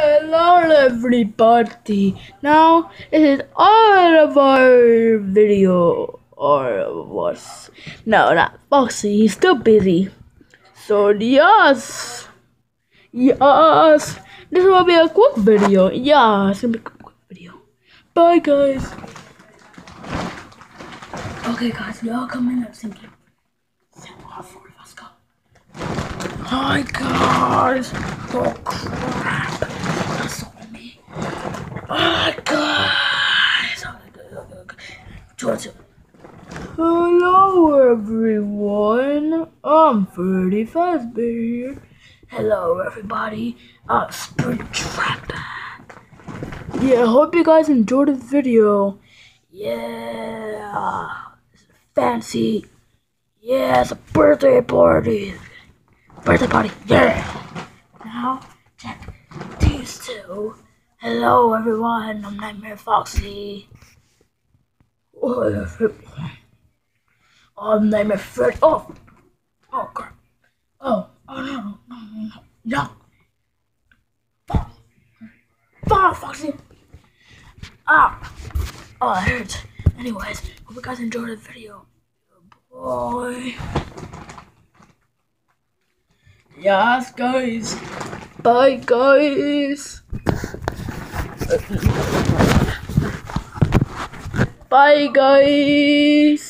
Hello everybody. Now this is all of our video or was no not Foxy, he's still busy. So yes. Yes. This will be a quick video. Yeah, it's gonna be a quick video. Bye guys. Okay guys, we all come in at sinking. Let's go. Hi guys. Oh crap. That's on me. Oh guys. Okay, okay, okay. Hello everyone. I'm Freddy Fazbear here. Hello everybody. I'm Springtrap. Yeah, hope you guys enjoyed the video. Yeah. Fancy. Yeah, it's a birthday party. Birthday party. Yeah. Now, check these two. Hello everyone. I'm Nightmare Foxy. Oh, I'm Nightmare Freddy. Oh. Oh crap. Oh. Oh no. No. No. No. Fall. Fall, Foxy. Ah. Oh, it hurts. Anyways, hope you guys enjoyed the video. Bye. Yes, guys. Bye, guys. Bye, guys.